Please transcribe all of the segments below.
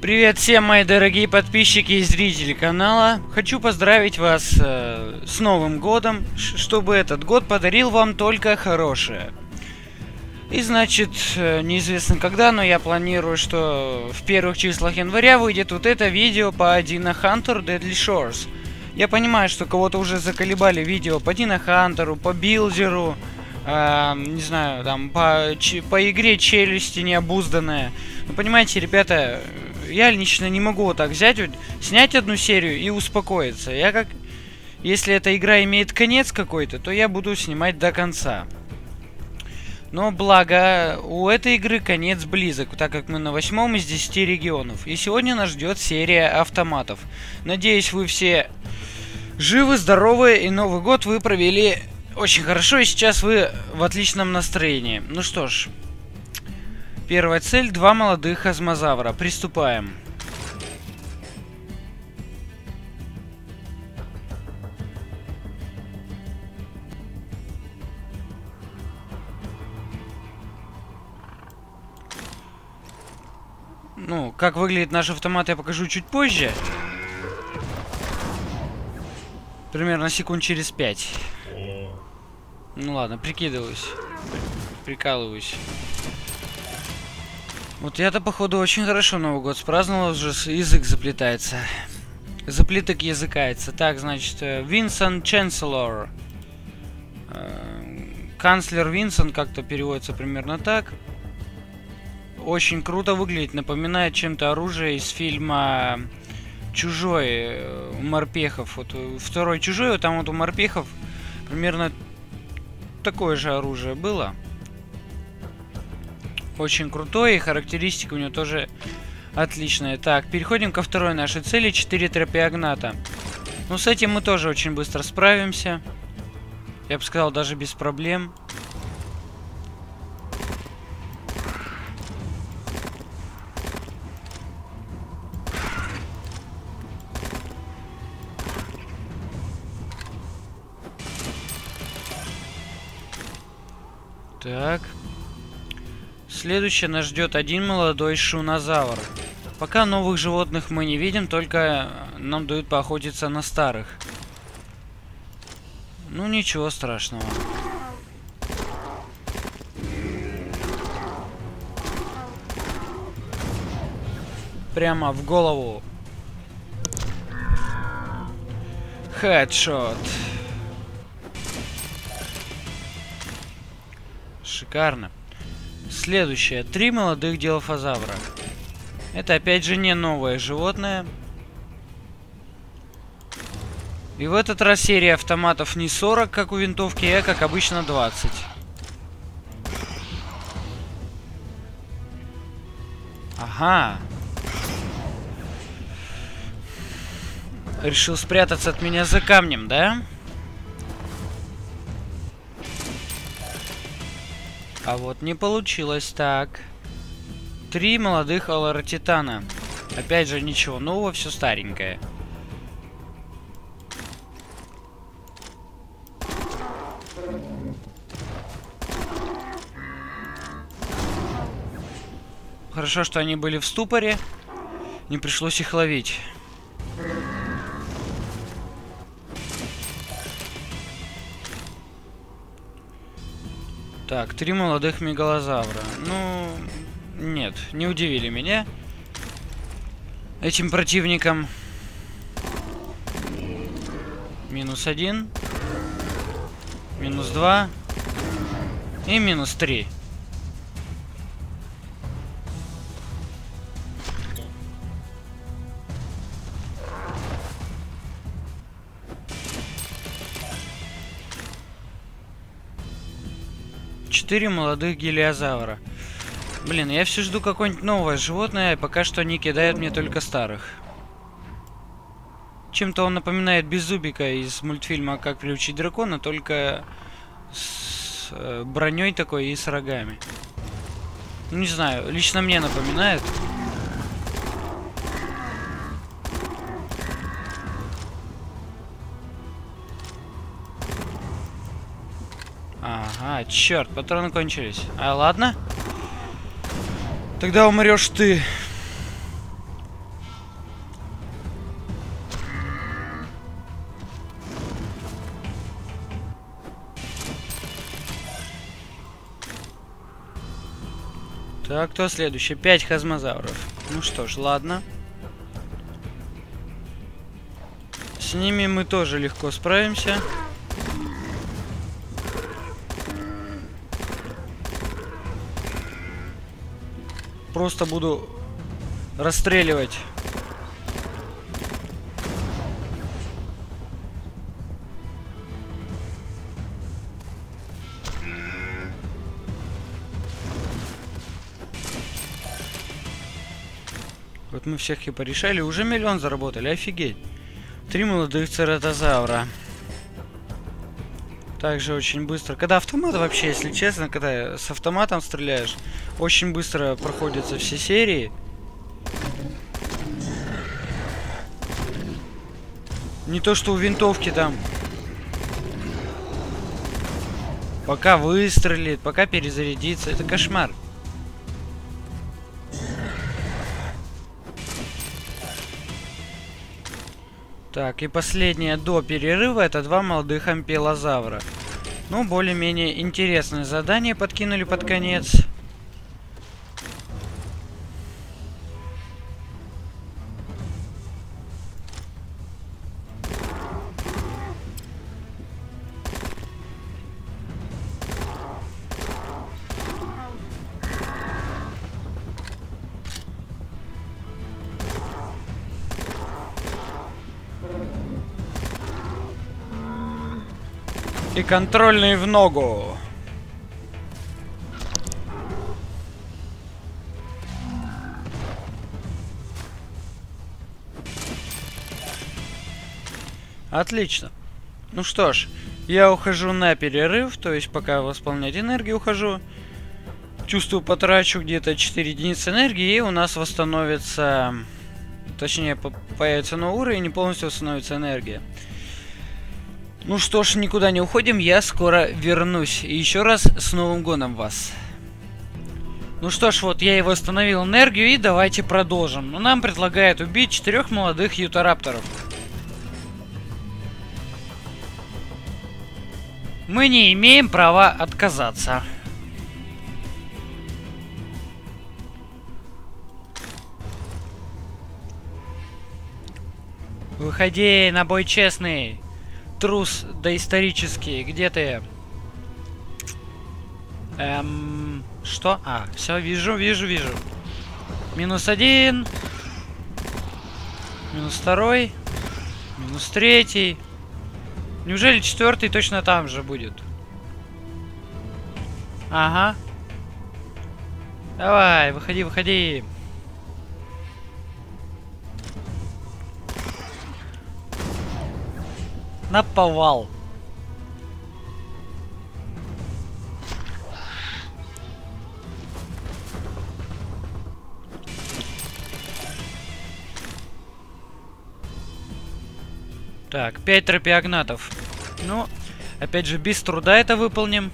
Привет всем мои дорогие подписчики и зрители канала. Хочу поздравить вас э, с Новым Годом, чтобы этот год подарил вам только хорошее. И значит, э, неизвестно когда, но я планирую, что в первых числах января выйдет вот это видео по Дина Хантер Deadly Shores. Я понимаю, что кого-то уже заколебали видео по Дина Хантеру, по Билдеру, э, не знаю, там, по, по игре Челюсти необузданная. Но понимаете, ребята, я лично не могу вот так взять, вот, снять одну серию и успокоиться. Я как... Если эта игра имеет конец какой-то, то я буду снимать до конца. Но благо, у этой игры конец близок, так как мы на восьмом из 10 регионов. И сегодня нас ждет серия автоматов. Надеюсь, вы все живы, здоровы, и Новый год вы провели очень хорошо, и сейчас вы в отличном настроении. Ну что ж, Первая цель – два молодых азмозавра. Приступаем. Ну, как выглядит наш автомат, я покажу чуть позже. Примерно секунд через пять. Ну ладно, прикидываюсь. Прикалываюсь. Вот я-то, походу, очень хорошо Новый год спраздновал, уже язык заплетается. Заплиток языкается. Так, значит, э, Винсент Ченселор. Э, канцлер Винсент как-то переводится примерно так. Очень круто выглядит, напоминает чем-то оружие из фильма Чужой э, у морпехов. Вот второй Чужой, вот там вот у морпехов примерно такое же оружие было. Очень крутой, и характеристика у него тоже отличная. Так, переходим ко второй нашей цели, 4 тропиогната. Ну, с этим мы тоже очень быстро справимся. Я бы сказал, даже без проблем. Следующее нас ждет один молодой шунозавр. Пока новых животных мы не видим, только нам дают поохотиться на старых. Ну ничего страшного. Прямо в голову. Хедшот. Шикарно. Следующее. Три молодых делофазавра. Это опять же не новое животное. И в этот раз серия автоматов не 40, как у винтовки, а как обычно 20. Ага. Решил спрятаться от меня за камнем, да? Да. А вот не получилось так. Три молодых аларотитана. Опять же, ничего нового, все старенькое. Хорошо, что они были в ступоре. Не пришлось их ловить. Так, три молодых мегалозавра. Ну, нет, не удивили меня этим противником. Минус один. Минус два. И минус три. 4 молодых гелиозавра. Блин, я все жду какое-нибудь новое животное, и пока что они кидают мне только старых. Чем-то он напоминает Беззубика из мультфильма «Как приучить дракона», только с э, броней такой и с рогами. Не знаю, лично мне напоминает. Ага, черт, патроны кончились. А, ладно. Тогда умрешь ты. Так, кто следующий? Пять хазмозавров. Ну что ж, ладно. С ними мы тоже легко справимся. Просто буду расстреливать. Вот мы всех и порешали. Уже миллион заработали. Офигеть. Три молодых цератозавра. Также очень быстро. Когда автомат вообще, если честно, когда с автоматом стреляешь, очень быстро проходятся все серии. Не то, что у винтовки там. Пока выстрелит, пока перезарядится. Это кошмар. Так, и последнее до перерыва это два молодых ампелозавра. Ну, более-менее интересное задание подкинули под конец. Контрольный в ногу. Отлично. Ну что ж, я ухожу на перерыв, то есть пока восполнять энергию ухожу. Чувствую, потрачу где-то 4 единицы энергии, и у нас восстановится... Точнее, появится новый уровень, и полностью восстановится энергия. Ну что ж, никуда не уходим, я скоро вернусь. И еще раз с Новым годом вас. Ну что ж, вот я и восстановил энергию, и давайте продолжим. Ну, нам предлагают убить четырех молодых юторапторов. Мы не имеем права отказаться. Выходи на бой честный трус доисторический, где ты? Эм, что? А, все, вижу, вижу, вижу. Минус один. Минус второй. Минус третий. Неужели четвертый точно там же будет? Ага. Давай, выходи, выходи. На повал. Так, 5 тропиогнатов. Ну, опять же, без труда это выполним.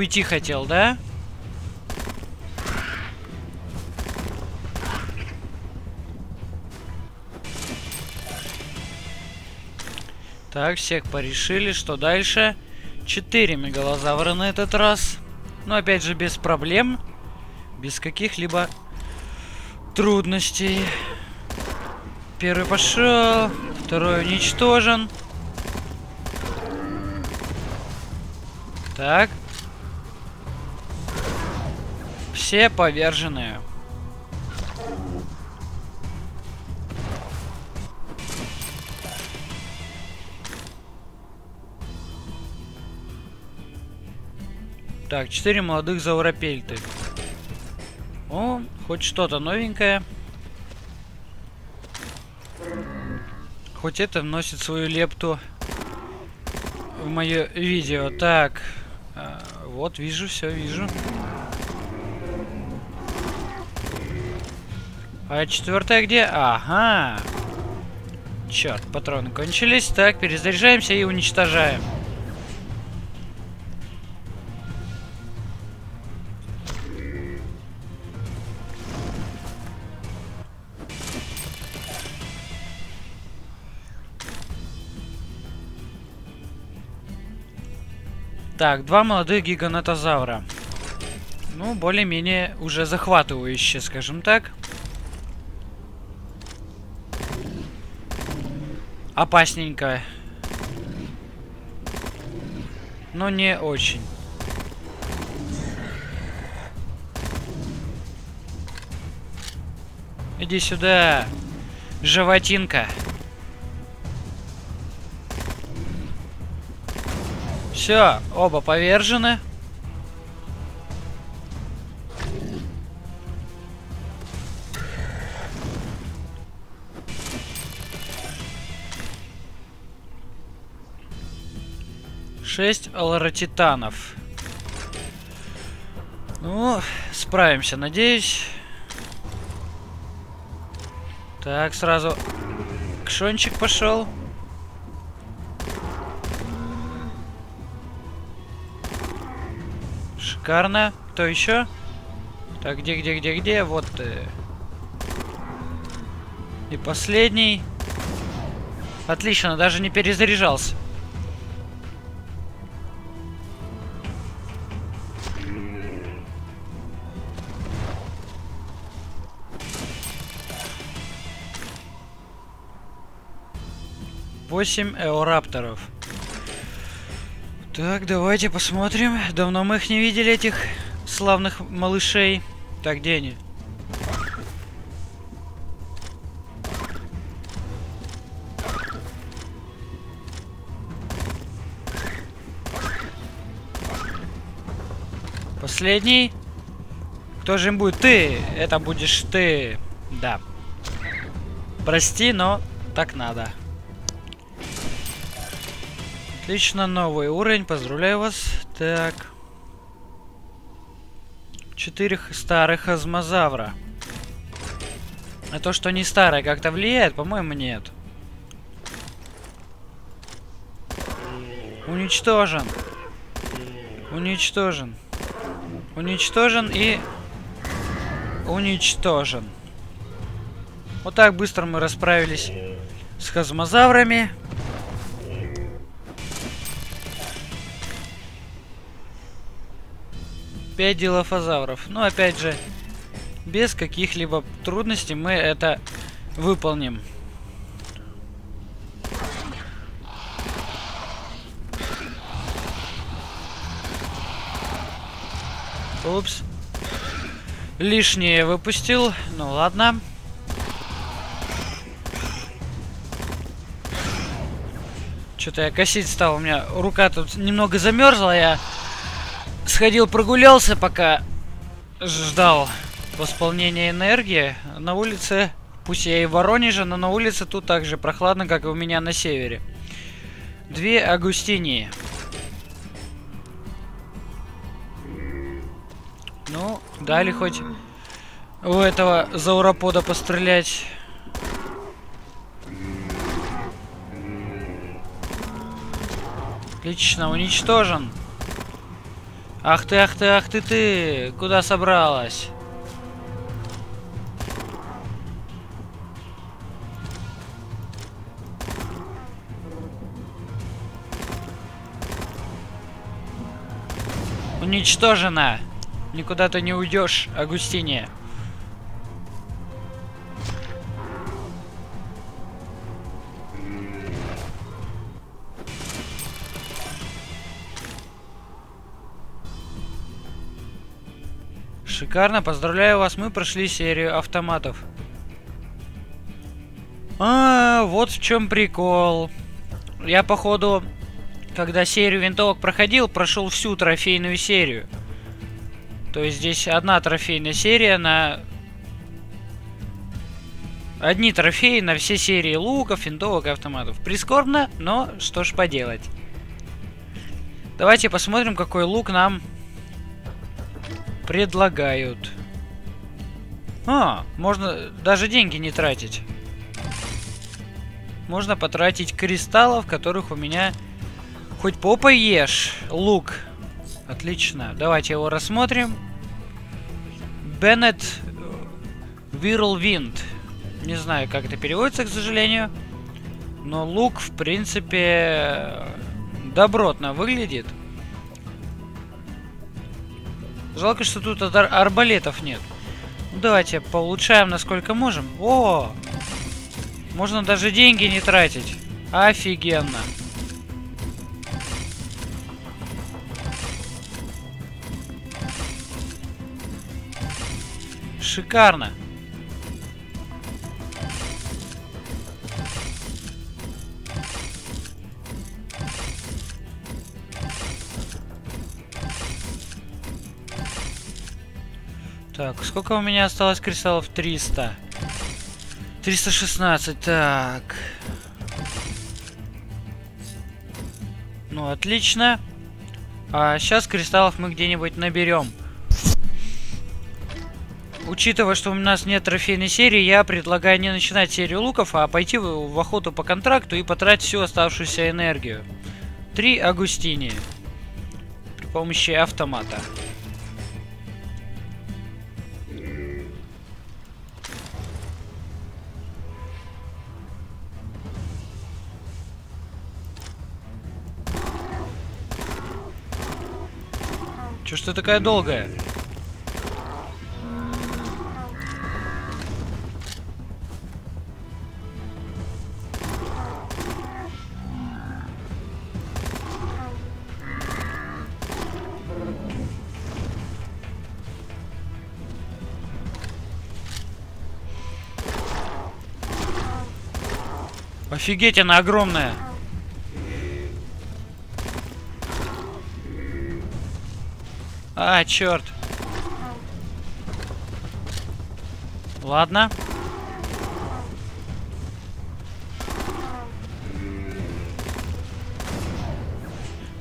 Уйти хотел, да? Так, всех порешили. Что дальше? Четыре мегалозавра на этот раз. Но опять же без проблем. Без каких-либо трудностей. Первый пошел. Второй уничтожен. Так. Все поверженные. Так, четыре молодых зауропельты. О, хоть что-то новенькое. Хоть это вносит свою лепту в мое видео. Так, а, вот вижу, все вижу. А четвертая где? Ага. Черт, патроны кончились. Так, перезаряжаемся и уничтожаем. Так, два молодых гиганатозавра. Ну, более-менее уже захватывающие, скажем так. Опасненько. Но не очень. Иди сюда, животинка. Все, оба повержены. Шесть алротитанов. Ну, справимся, надеюсь. Так, сразу кшончик пошел. Шикарно. Кто еще? Так, где, где, где, где? Вот. Э... И последний. Отлично, даже не перезаряжался. Восемь эорапторов. Так, давайте посмотрим. Давно мы их не видели, этих славных малышей. Так, где они? Последний. Кто же им будет? Ты! Это будешь ты. Да. Прости, но так надо. Отлично, новый уровень, поздравляю вас. Так. Четыре старых азмозавра. А то, что не старые, как-то влияет? По-моему, нет. Уничтожен. Уничтожен. Уничтожен и... Уничтожен. Вот так быстро мы расправились с хазмозаврами. 5 дилофазавров. Ну, опять же, без каких-либо трудностей мы это выполним. Упс. Лишнее выпустил. Ну ладно. Что-то я косить стал. У меня рука тут немного замерзла. Я сходил прогулялся, пока ждал восполнения энергии. На улице, пусть я и в Воронеже, но на улице тут так же прохладно, как и у меня на севере. Две Агустинии. Ну, дали хоть у этого зауропода пострелять. Отлично, уничтожен. Ах ты, ах ты, ах ты, ты! Куда собралась? Уничтожена! Никуда ты не уйдешь, Агустиния. Шикарно, поздравляю вас, мы прошли серию автоматов. А, вот в чем прикол. Я, походу, когда серию винтовок проходил, прошел всю трофейную серию. То есть здесь одна трофейная серия на... Одни трофеи на все серии луков, винтовок и автоматов. Прискорбно, но что ж поделать. Давайте посмотрим, какой лук нам предлагают. А, можно даже деньги не тратить. Можно потратить кристаллов, которых у меня хоть попой ешь. Лук. Отлично. Давайте его рассмотрим. Беннет Whirlwind. Не знаю, как это переводится, к сожалению. Но лук, в принципе, добротно выглядит. Жалко, что тут ар арбалетов нет. Ну, давайте поулучшаем, насколько можем. О! Можно даже деньги не тратить. Офигенно. Шикарно. Так, сколько у меня осталось кристаллов? 300. 316, так. Ну, отлично. А сейчас кристаллов мы где-нибудь наберем. Учитывая, что у нас нет трофейной серии, я предлагаю не начинать серию луков, а пойти в, в охоту по контракту и потратить всю оставшуюся энергию. Три Агустини. При помощи автомата. Чё ж ты такая долгая? Офигеть, она огромная. А, черт. Ладно.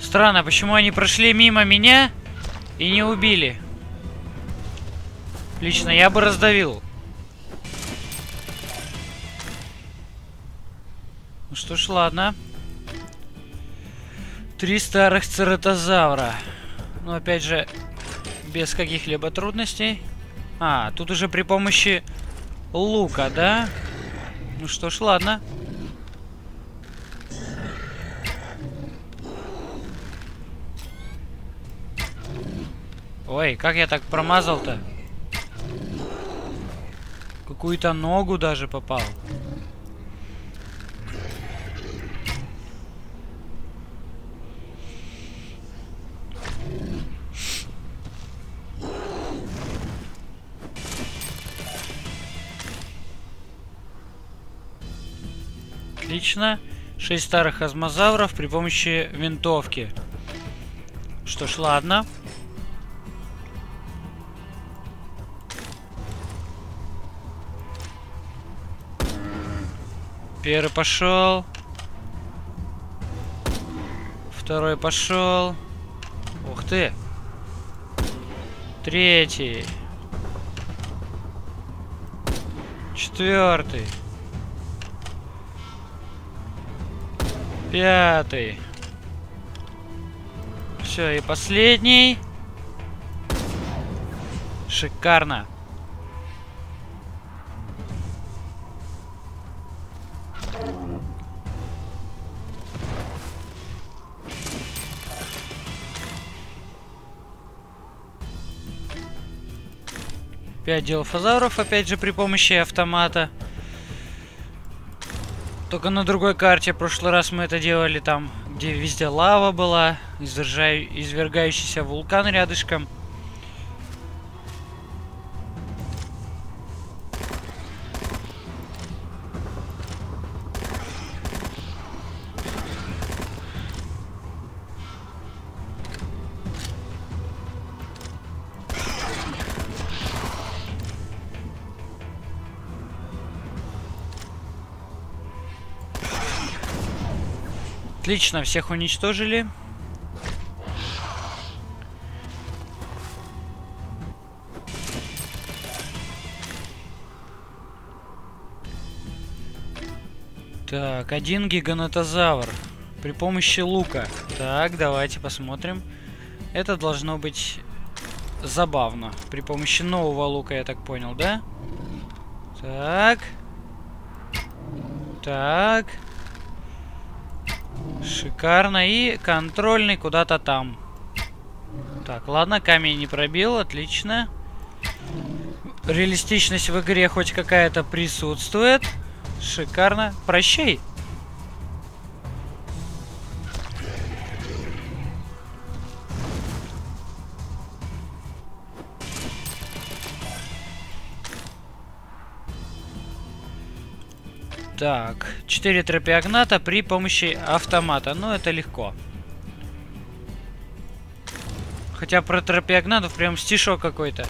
Странно, почему они прошли мимо меня и не убили? Лично я бы раздавил. Ну что ж, ладно. Три старых цератозавра. Ну, опять же, без каких-либо трудностей. А, тут уже при помощи лука, да? Ну что ж, ладно. Ой, как я так промазал-то? Какую-то ногу даже попал. Отлично. Шесть старых азмозавров при помощи винтовки. Что ж, ладно. Первый пошел. Второй пошел. Ух ты. Третий. Четвертый. Пятый. Все, и последний. Шикарно. Пять делфозавров, опять же, при помощи автомата. Только на другой карте. В прошлый раз мы это делали там, где везде лава была. Извергающийся вулкан рядышком. Отлично, всех уничтожили. Так, один гиганотозавр. При помощи лука. Так, давайте посмотрим. Это должно быть забавно. При помощи нового лука, я так понял, да? Так. Так. Шикарно. И контрольный куда-то там. Так, ладно, камень не пробил, отлично. Реалистичность в игре хоть какая-то присутствует. Шикарно. Прощай. Так, 4 тропиогната при помощи автомата. Ну, это легко. Хотя про тропиогнатов прям стишок какой-то.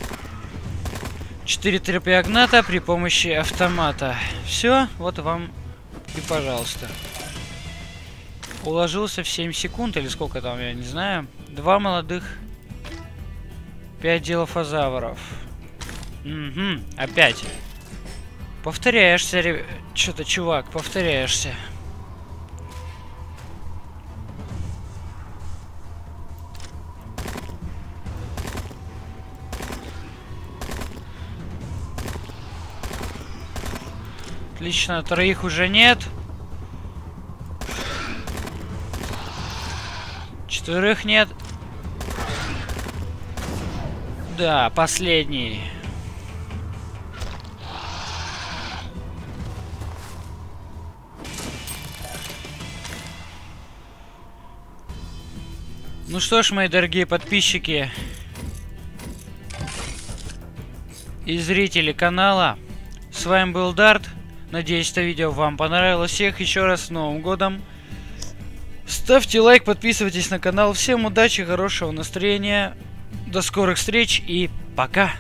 4 тропиогната при помощи автомата. Все, вот вам и пожалуйста. Уложился в 7 секунд, или сколько там, я не знаю. Два молодых. 5 делофазавров. Угу, опять. Повторяешься, ребят. Что-то, чувак, повторяешься. Отлично, троих уже нет. Четверых нет. Да, последний. Ну что ж, мои дорогие подписчики и зрители канала, с вами был Дарт. Надеюсь, это видео вам понравилось. Всех еще раз с Новым Годом. Ставьте лайк, подписывайтесь на канал. Всем удачи, хорошего настроения. До скорых встреч и пока.